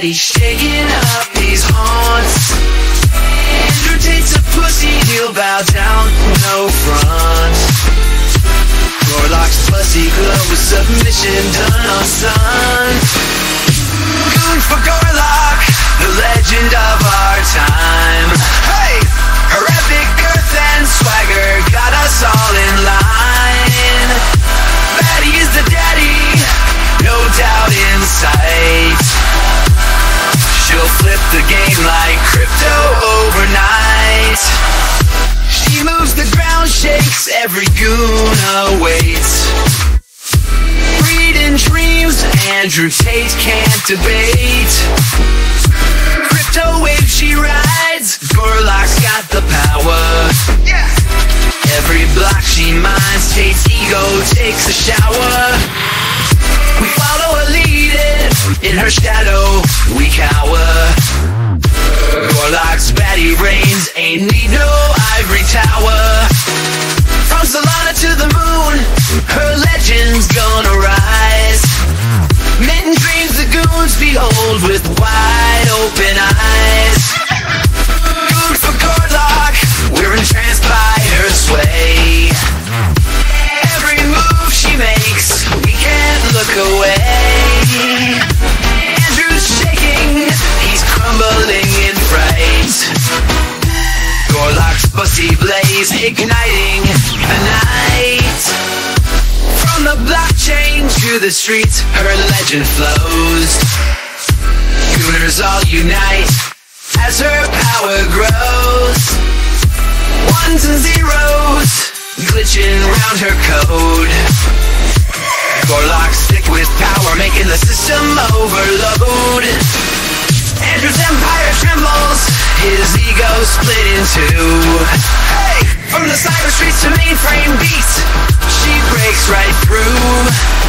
Betty shaking up these haunts. Andrew takes a pussy, he'll bow down, the game like crypto overnight. She moves the ground, shakes every goon awaits. Reading dreams, Andrew Tate can't debate. Crypto wave she rides, Gorlock's got the power. Yeah. Every block she mines, Tate's ego takes a shower. We follow her leading, in her shadow behold with wide open eyes. Goon for Gorlock, we're entranced by her sway. Every move she makes, we can't look away. Andrew's shaking, he's crumbling in fright. Gorlock's pussy blaze igniting the night. From the blockchain to the streets, her legend flows. Gooners all unite as her power grows. Ones and zeros glitching round her code. Gorlock's stick with power, making the system overload. Andrew's empire trembles, his ego split in two. Hey, from the cyber streets to mainframe beats, she breaks right through.